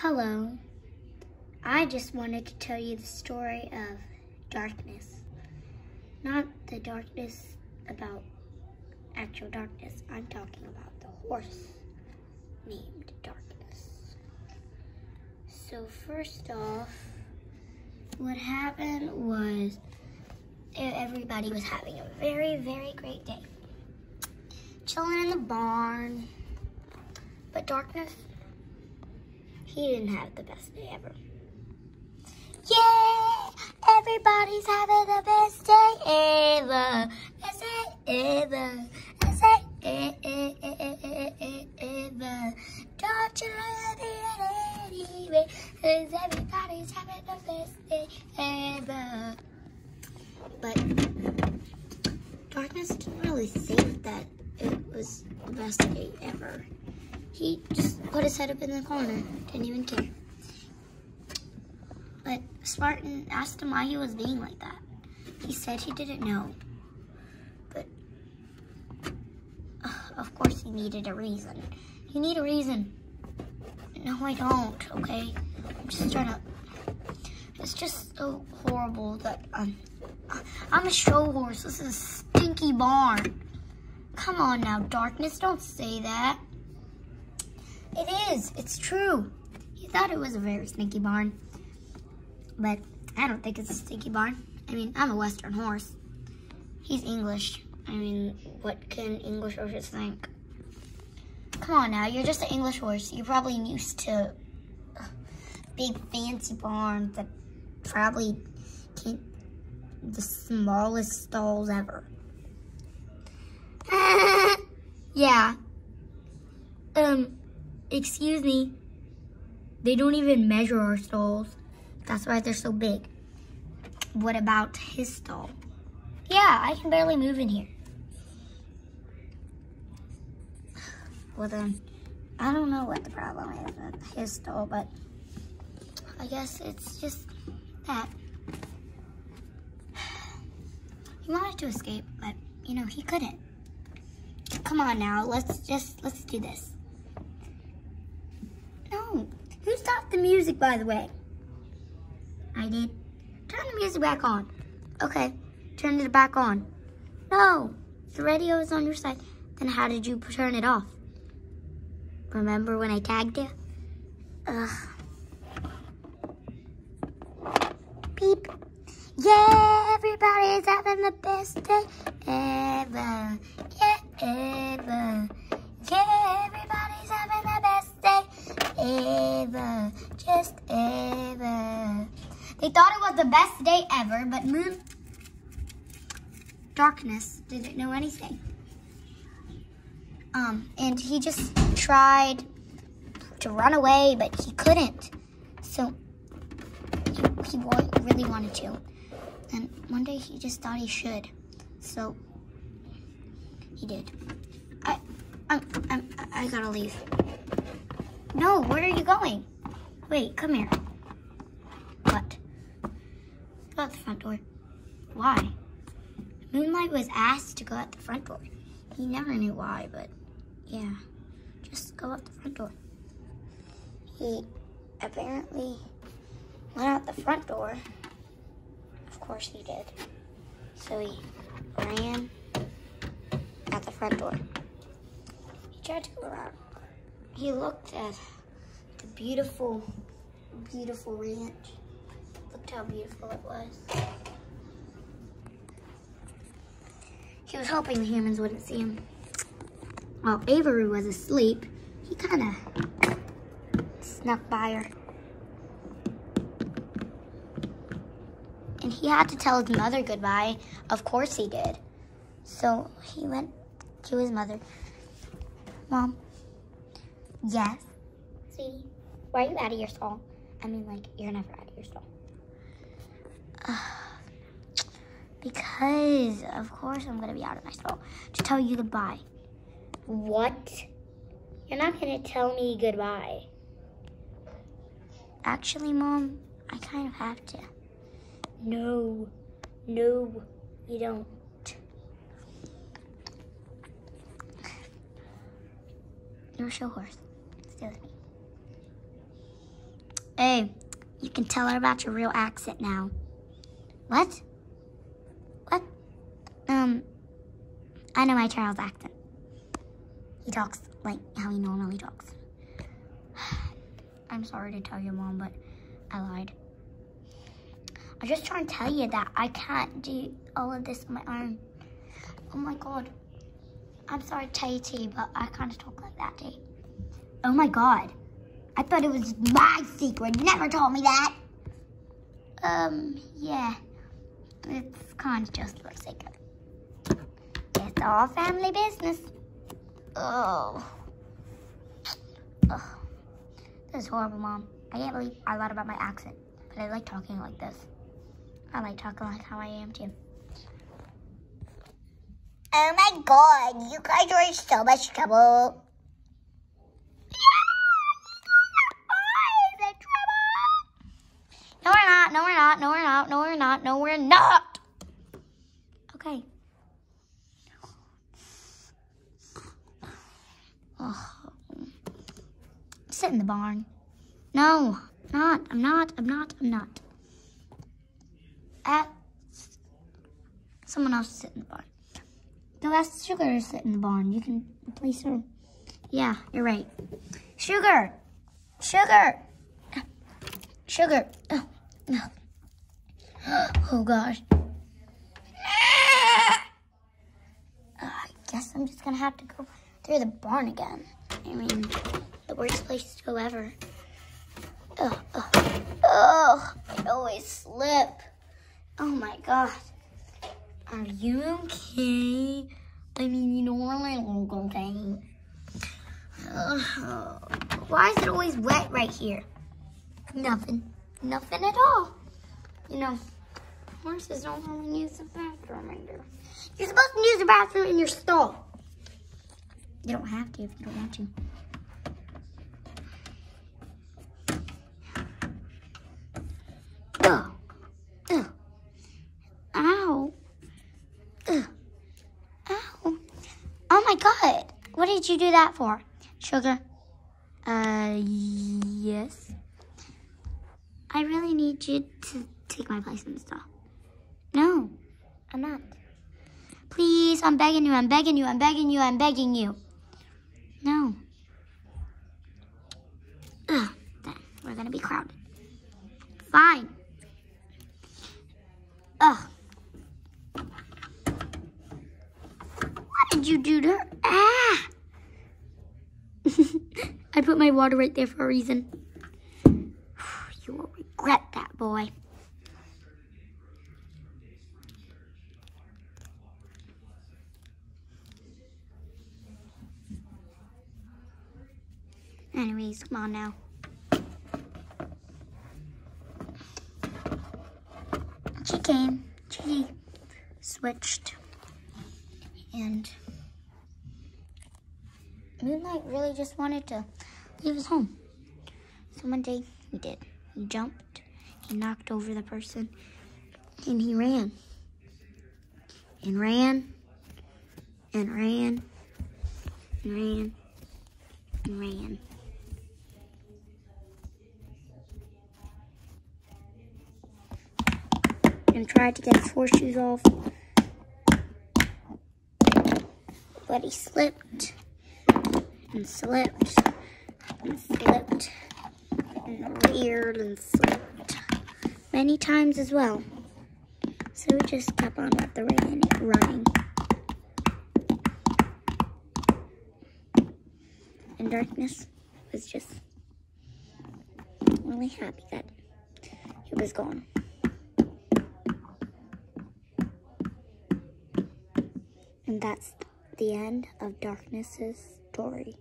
Hello. I just wanted to tell you the story of darkness. Not the darkness about actual darkness. I'm talking about the horse named Darkness. So first off, what happened was everybody was having a very, very great day. Chilling in the barn. But Darkness he didn't have the best day ever. Yeah, everybody's having the best day ever. Best day ever. Best day ever. Don't you let it anyway, cause everybody's having the best day ever. But Darkness didn't really think that it was the best day ever. He just put his head up in the corner, didn't even care. But Spartan asked him why he was being like that. He said he didn't know. But, uh, of course he needed a reason. You need a reason. No, I don't, okay? I'm just trying to... It's just so horrible that I'm... I'm a show horse. This is a stinky barn. Come on now, darkness. Don't say that. It is. It's true. He thought it was a very stinky barn. But I don't think it's a stinky barn. I mean, I'm a Western horse. He's English. I mean, what can English horses think? Come on now, you're just an English horse. You're probably used to big fancy barns that probably keep the smallest stalls ever. yeah. Um, Excuse me. They don't even measure our stalls. That's why they're so big. What about his stall? Yeah, I can barely move in here. Well then, I don't know what the problem is with his stall, but I guess it's just that. He wanted to escape, but you know, he couldn't. Come on now, let's just, let's do this. Who stopped the music, by the way? I did. Turn the music back on. Okay, turn it back on. No, the radio is on your side. Then how did you turn it off? Remember when I tagged you? Ugh. Beep. Yeah, everybody's having the best day ever. Yeah, ever. Yeah, everybody's They thought it was the best day ever, but Moon Darkness didn't know anything. Um, and he just tried to run away, but he couldn't. So he, he really wanted to. And one day he just thought he should. So he did. I, I, I, I gotta leave. No, where are you going? Wait, come here. What? Out the front door. Why? Moonlight was asked to go out the front door. He never knew why, but yeah, just go out the front door. He apparently went out the front door. Of course he did. So he ran out the front door. He tried to go around he looked at the beautiful, beautiful ranch. Looked how beautiful it was. He was hoping the humans wouldn't see him. While Avery was asleep, he kind of snuck by her. And he had to tell his mother goodbye. Of course he did. So he went to his mother. Mom, Yes. Sweetie, why are you out of your stall? I mean, like, you're never out of your stall. Uh, because, of course, I'm going to be out of my stall to tell you goodbye. What? You're not going to tell me goodbye. Actually, Mom, I kind of have to. No, no, you don't. You're a show horse. Stay with me. Hey, you can tell her about your real accent now. What? Um, I know my child's accent. He talks like how he normally talks. I'm sorry to tell your mom, but I lied. I'm just trying to tell you that I can't do all of this on my own. Oh my god. I'm sorry to tell you, but I kind of talk like that, T. Oh my god. I thought it was my secret. Never told me that. Um, yeah. It's kind of just. It's all family business. Oh. This is horrible, Mom. I can't believe I lied about my accent, but I like talking like this. I like talking like how I am, too. Oh my god, you guys are in so much trouble. No, we're not. No, we're not. No, we're not. No, we're not. No, we're not. Okay. Oh. Sit in the barn. No, not. I'm not. I'm not. I'm not. At someone else sit in the barn. No, ask Sugar to sit in the barn. You can replace her. Yeah, you're right. Sugar! Sugar! Sugar! Oh, no. Oh, gosh. Ah, I guess I'm just gonna have to go through the barn again. I mean, the worst place to go ever. Oh, oh, oh, I always slip. Oh my god. Are you okay? I mean, you know, I look okay. Uh, why is it always wet right here? Nothing. Nothing at all. You know, horses don't normally use the bathroom either. You're supposed to use the bathroom in your stall. You don't have to if you don't want to. Ugh. Ugh. Ow. Ugh. Ow. Oh my god. What did you do that for? Sugar? Uh, yes. I really need you to take my place in the stall. No, I'm not. Please, I'm begging you, I'm begging you, I'm begging you, I'm begging you. No. Ugh, then we're gonna be crowded. Fine. Ugh. What did you do to her? Ah! I put my water right there for a reason. You will regret that, boy. Anyways, come on now. She came. She switched. And Moonlight really just wanted to leave his home. So one day he did. He jumped, he knocked over the person, and he ran. And ran, and ran, and ran, and ran. And tried to get his horseshoes off, but he slipped and slipped and slipped and reared and slipped many times as well. So we just kept on with the rain running. And darkness was just really happy that it was gone. And that's the end of Darkness's story.